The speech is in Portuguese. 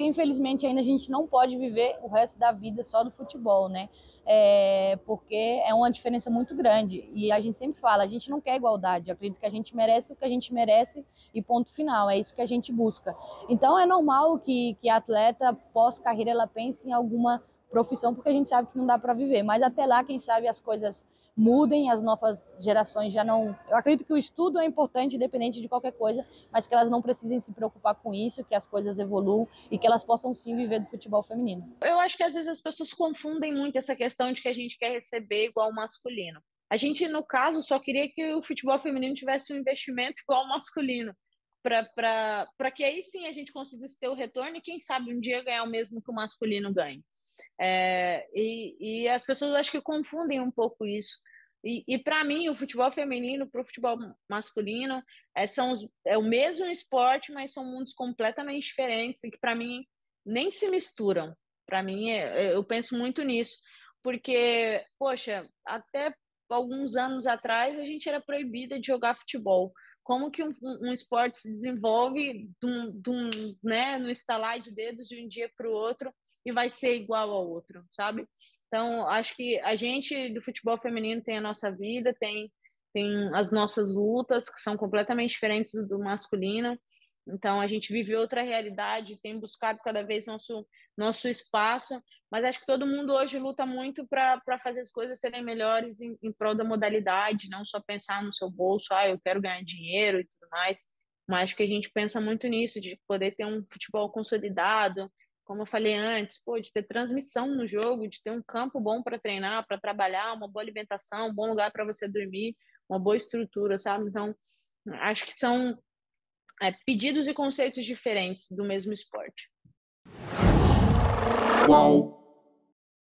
porque infelizmente ainda a gente não pode viver o resto da vida só do futebol, né? É, porque é uma diferença muito grande. E a gente sempre fala, a gente não quer igualdade, eu acredito que a gente merece o que a gente merece e ponto final, é isso que a gente busca. Então é normal que, que a atleta pós-carreira ela pense em alguma profissão, porque a gente sabe que não dá para viver, mas até lá, quem sabe as coisas mudem, as novas gerações já não. Eu acredito que o estudo é importante, independente de qualquer coisa, mas que elas não precisem se preocupar com isso, que as coisas evoluam e que elas possam sim viver do futebol feminino. Eu acho que às vezes as pessoas confundem muito essa questão de que a gente quer receber igual o masculino. A gente, no caso, só queria que o futebol feminino tivesse um investimento igual ao masculino, para que aí sim a gente conseguisse ter o retorno e, quem sabe, um dia ganhar o mesmo que o masculino ganha. É, e, e, as pessoas acho que confundem um pouco isso. E, e para mim, o futebol feminino para o futebol masculino é, são os, é o mesmo esporte, mas são mundos completamente diferentes e que para mim nem se misturam. Para mim, é, é, eu penso muito nisso, porque, poxa, até alguns anos atrás a gente era proibida de jogar futebol. Como que um, um esporte se desenvolve de um, de um, né, no estalar de dedos de um dia para o outro e vai ser igual ao outro, sabe? Então, acho que a gente do futebol feminino tem a nossa vida, tem, tem as nossas lutas, que são completamente diferentes do, do masculino. Então, a gente vive outra realidade, tem buscado cada vez nosso, nosso espaço, mas acho que todo mundo hoje luta muito para fazer as coisas serem melhores em, em prol da modalidade, não só pensar no seu bolso, ah, eu quero ganhar dinheiro e tudo mais, mas que a gente pensa muito nisso, de poder ter um futebol consolidado, como eu falei antes, pô, de ter transmissão no jogo, de ter um campo bom para treinar, para trabalhar, uma boa alimentação, um bom lugar para você dormir, uma boa estrutura, sabe? Então, acho que são é, pedidos e conceitos diferentes do mesmo esporte. Qual